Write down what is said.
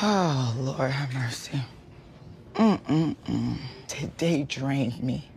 Oh, Lord have mercy. Mm-mm-mm. Today drained me.